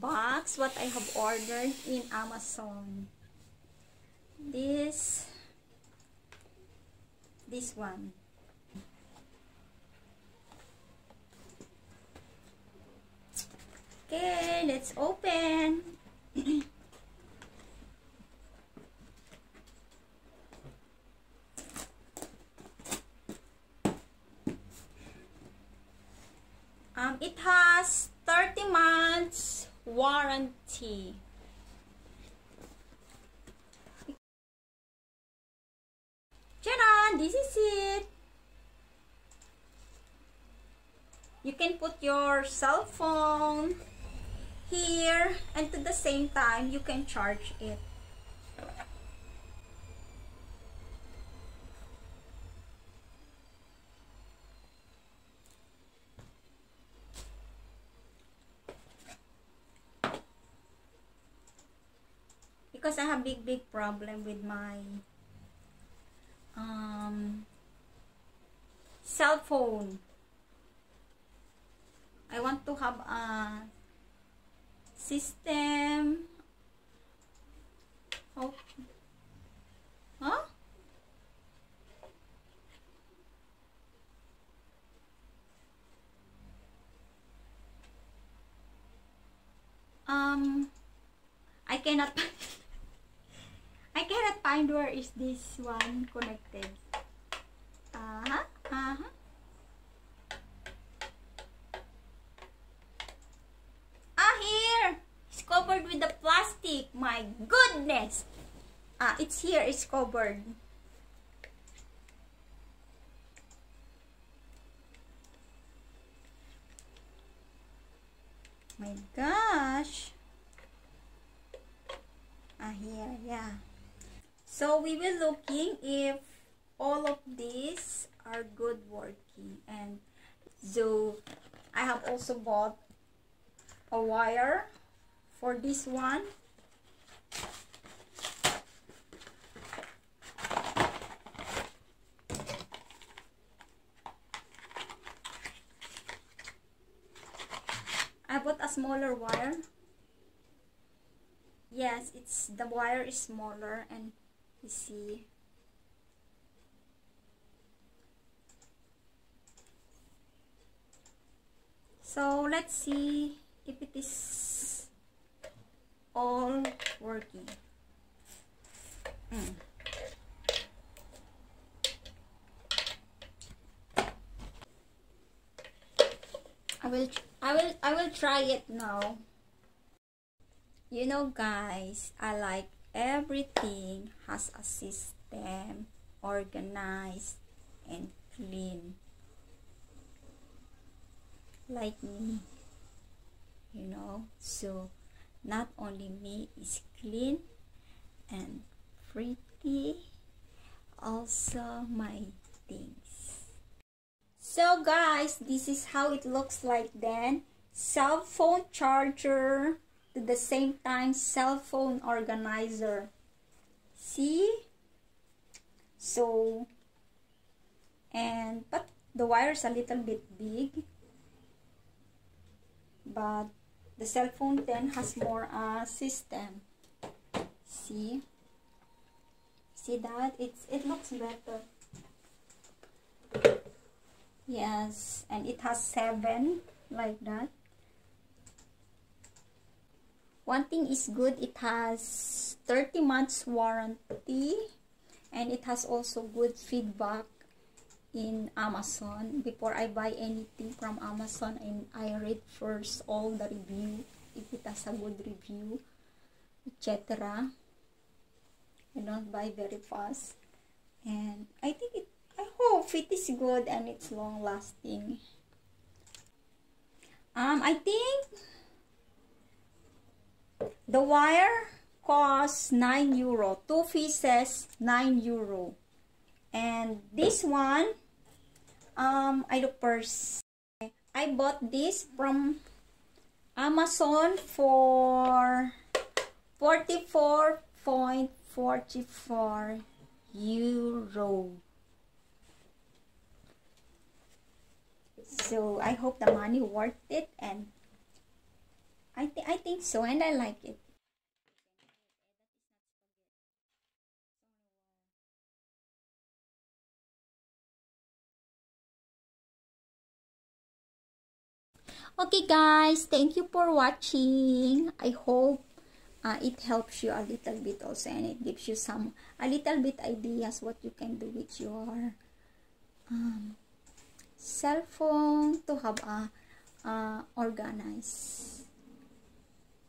box what I have ordered in Amazon. This this one. Okay, let's open. um, it has 30 months warranty. Tcharan! This is it. You can put your cell phone here and at the same time you can charge it. Because I have big big problem with my um, cell phone. I want to have a system. Oh. Huh? Um I cannot I cannot find where is this one connected. Uh-huh, uh-huh. Ah, here! It's covered with the plastic. My goodness! Ah, it's here. It's covered. My gosh! Ah, here, yeah. So we will looking if all of these are good working. And so I have also bought a wire for this one. I bought a smaller wire. Yes it's the wire is smaller and you see. So let's see if it is all working. Mm. I will I will I will try it now. You know guys I like everything has a system organized and clean. Like me you know? So not only me is clean and pretty also my things. So guys this is how it looks like then. Cell phone charger to the same time cell phone organizer. See? So and but the wire is a little bit big. But the cell phone then has more uh, system. See? See that? It's it looks better. Yes and it has seven like that one thing is good it has 30 months warranty and it has also good feedback in Amazon. Before I buy anything from Amazon and I read first all the review if it has a good review etc I don't buy very fast. And I think it I hope it is good and it's long lasting um I think the wire costs 9 euro. Two pieces, 9 euro. And this one, um, I look first. I bought this from Amazon for 44.44 euro. So I hope the money worth it and th I think so, and I like it. Okay guys, thank you for watching. I hope uh, it helps you a little bit also and it gives you some a little bit ideas what you can do with your um, cell phone to have a uh, organized.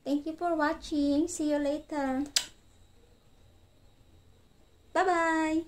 Thank you for watching. See you later. Bye-bye.